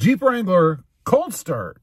Jeep Wrangler cold start.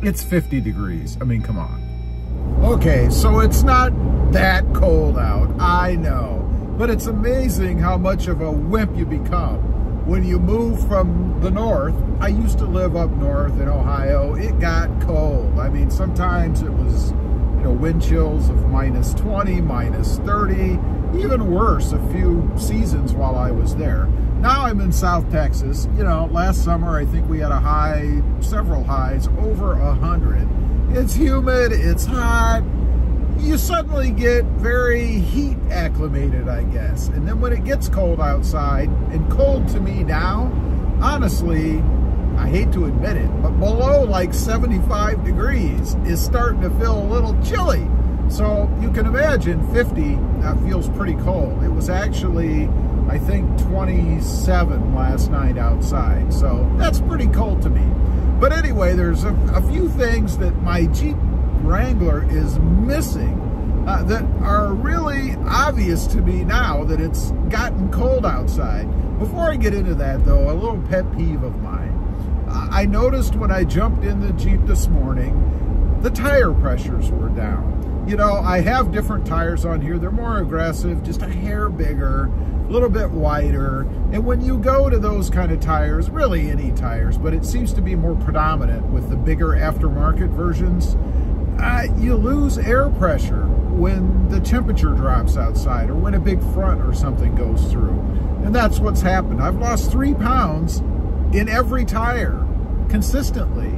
It's 50 degrees. I mean, come on. Okay, so it's not that cold out, I know. But it's amazing how much of a wimp you become when you move from the north. I used to live up north in Ohio. It got cold. I mean, sometimes it was, you know, wind chills of minus 20, minus 30, even worse a few seasons while I was there. Now I'm in South Texas. You know, last summer I think we had a high, several highs, over a 100. It's humid, it's hot, you suddenly get very heat acclimated, I guess. And then when it gets cold outside, and cold to me now, honestly, I hate to admit it, but below like 75 degrees is starting to feel a little chilly. Can imagine 50, that feels pretty cold. It was actually, I think, 27 last night outside. So that's pretty cold to me. But anyway, there's a, a few things that my Jeep Wrangler is missing uh, that are really obvious to me now that it's gotten cold outside. Before I get into that though, a little pet peeve of mine. I noticed when I jumped in the Jeep this morning, the tire pressures were down. You know, I have different tires on here. They're more aggressive, just a hair bigger, a little bit wider. And when you go to those kind of tires, really any tires, but it seems to be more predominant with the bigger aftermarket versions, uh, you lose air pressure when the temperature drops outside or when a big front or something goes through. And that's what's happened. I've lost three pounds in every tire consistently.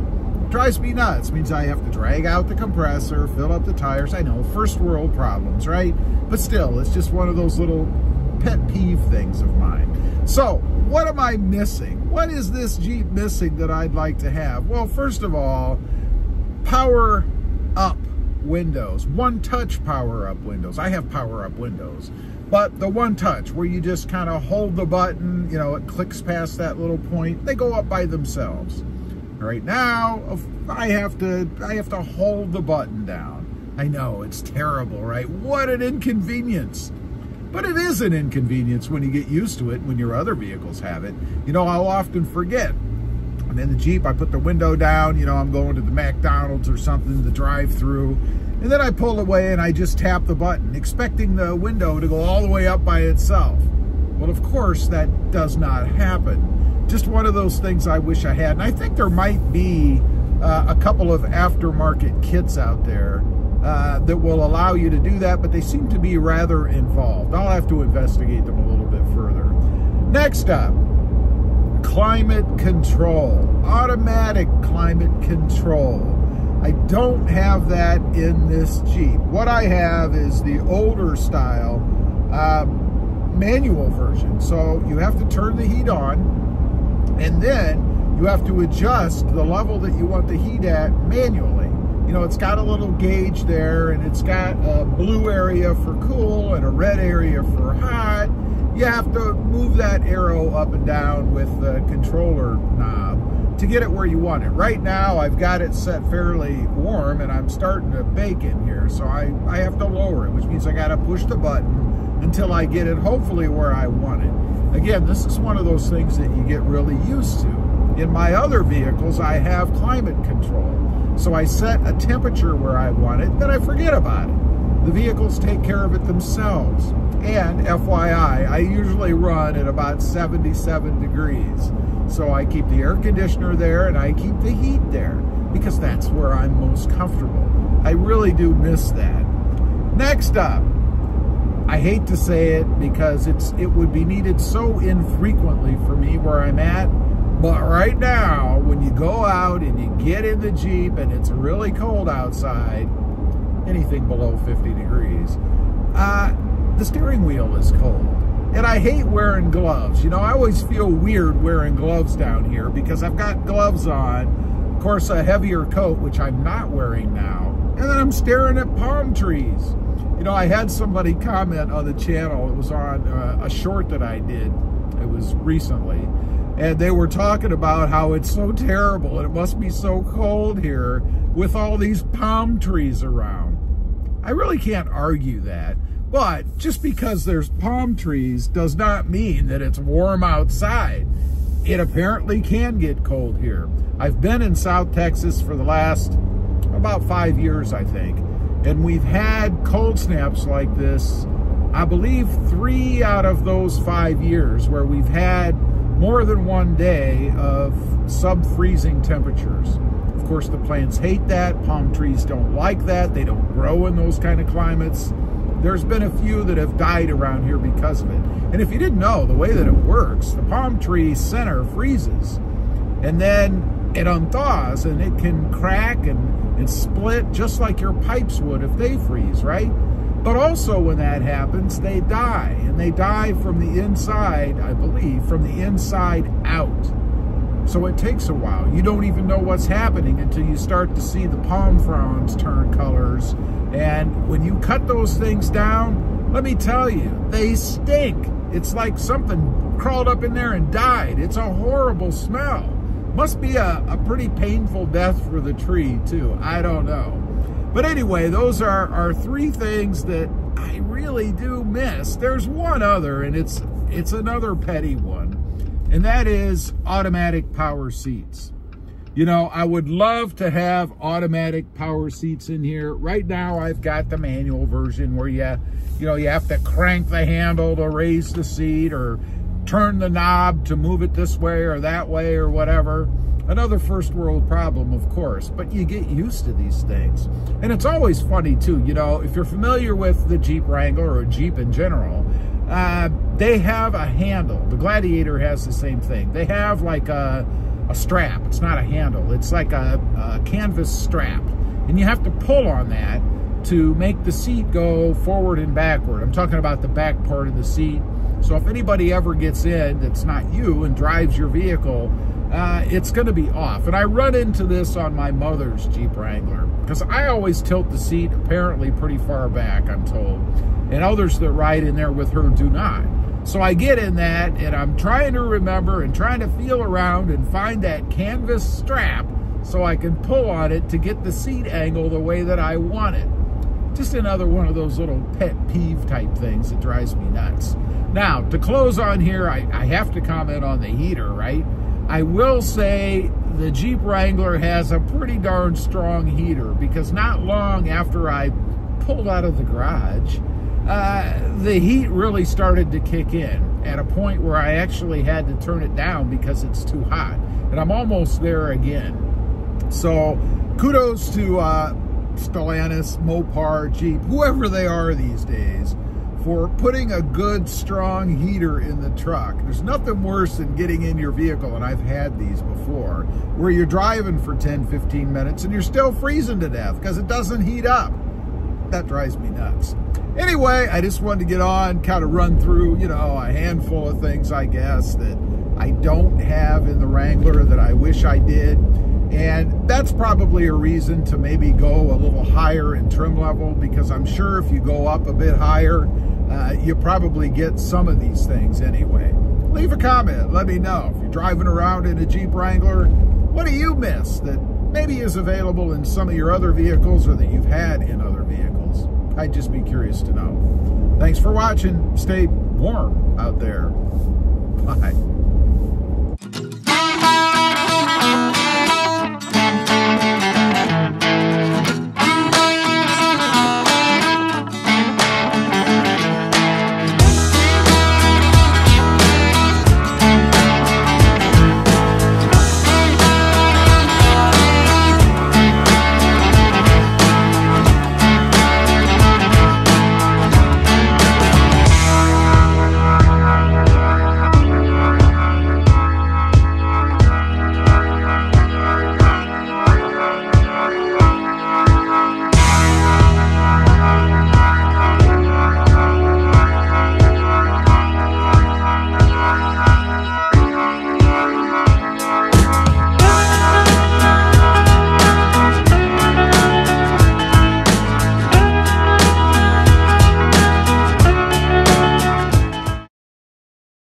Drives me nuts. It means I have to drag out the compressor, fill up the tires. I know, first world problems, right? But still, it's just one of those little pet peeve things of mine. So, what am I missing? What is this Jeep missing that I'd like to have? Well, first of all, power up windows, one touch power up windows. I have power up windows, but the one touch where you just kind of hold the button, you know, it clicks past that little point, they go up by themselves. Right now, I have to, I have to hold the button down. I know, it's terrible, right? What an inconvenience. But it is an inconvenience when you get used to it, when your other vehicles have it. You know, I'll often forget I'm in the Jeep, I put the window down, you know, I'm going to the McDonald's or something, the drive through and then I pull away and I just tap the button, expecting the window to go all the way up by itself. Course, that does not happen. Just one of those things I wish I had. And I think there might be uh, a couple of aftermarket kits out there uh, that will allow you to do that, but they seem to be rather involved. I'll have to investigate them a little bit further. Next up, climate control, automatic climate control. I don't have that in this Jeep. What I have is the older style uh, manual version. So you have to turn the heat on and then you have to adjust the level that you want the heat at manually. You know, it's got a little gauge there and it's got a blue area for cool and a red area for hot you have to move that arrow up and down with the controller knob to get it where you want it. Right now, I've got it set fairly warm and I'm starting to bake in here, so I, I have to lower it, which means I got to push the button until I get it hopefully where I want it. Again, this is one of those things that you get really used to. In my other vehicles, I have climate control. So I set a temperature where I want it, then I forget about it. The vehicles take care of it themselves. And FYI, I usually run at about 77 degrees. So I keep the air conditioner there and I keep the heat there because that's where I'm most comfortable. I really do miss that. Next up, I hate to say it because it's it would be needed so infrequently for me where I'm at. But right now, when you go out and you get in the Jeep and it's really cold outside, anything below 50 degrees, uh, the steering wheel is cold. And I hate wearing gloves. You know, I always feel weird wearing gloves down here because I've got gloves on, of course, a heavier coat, which I'm not wearing now, and then I'm staring at palm trees. You know, I had somebody comment on the channel, it was on uh, a short that I did, it was recently, and they were talking about how it's so terrible and it must be so cold here with all these palm trees around. I really can't argue that. But just because there's palm trees does not mean that it's warm outside. It apparently can get cold here. I've been in South Texas for the last about five years, I think. And we've had cold snaps like this, I believe three out of those five years where we've had more than one day of sub-freezing temperatures. Of course, the plants hate that. Palm trees don't like that. They don't grow in those kind of climates. There's been a few that have died around here because of it. And if you didn't know, the way that it works, the palm tree center freezes and then it unthaws and it can crack and, and split just like your pipes would if they freeze, right? But also when that happens, they die. And they die from the inside, I believe, from the inside out. So it takes a while. You don't even know what's happening until you start to see the palm fronds turn colors and when you cut those things down, let me tell you, they stink. It's like something crawled up in there and died. It's a horrible smell. Must be a, a pretty painful death for the tree too. I don't know. But anyway, those are, are three things that I really do miss. There's one other, and it's it's another petty one, and that is automatic power seats. You know, I would love to have automatic power seats in here. Right now, I've got the manual version where you, you know, you have to crank the handle to raise the seat or turn the knob to move it this way or that way or whatever. Another first world problem, of course, but you get used to these things. And it's always funny too, you know, if you're familiar with the Jeep Wrangler or Jeep in general, uh, they have a handle. The Gladiator has the same thing. They have like a, a strap. It's not a handle. It's like a, a canvas strap. And you have to pull on that to make the seat go forward and backward. I'm talking about the back part of the seat. So if anybody ever gets in that's not you and drives your vehicle, uh, it's going to be off. And I run into this on my mother's Jeep Wrangler because I always tilt the seat apparently pretty far back, I'm told. And others that ride in there with her do not. So I get in that and I'm trying to remember and trying to feel around and find that canvas strap so I can pull on it to get the seat angle the way that I want it. Just another one of those little pet peeve type things that drives me nuts. Now, to close on here, I, I have to comment on the heater, right? I will say the Jeep Wrangler has a pretty darn strong heater because not long after I pulled out of the garage, uh, the heat really started to kick in at a point where I actually had to turn it down because it's too hot. And I'm almost there again. So kudos to uh, Stellantis, Mopar, Jeep, whoever they are these days, for putting a good, strong heater in the truck. There's nothing worse than getting in your vehicle, and I've had these before, where you're driving for 10, 15 minutes and you're still freezing to death because it doesn't heat up. That drives me nuts. Anyway, I just wanted to get on, kind of run through, you know, a handful of things, I guess, that I don't have in the Wrangler that I wish I did. And that's probably a reason to maybe go a little higher in trim level because I'm sure if you go up a bit higher, uh, you probably get some of these things anyway. Leave a comment. Let me know. If you're driving around in a Jeep Wrangler, what do you miss that maybe is available in some of your other vehicles or that you've had in other vehicles. I'd just be curious to know. Thanks for watching. Stay warm out there. Bye.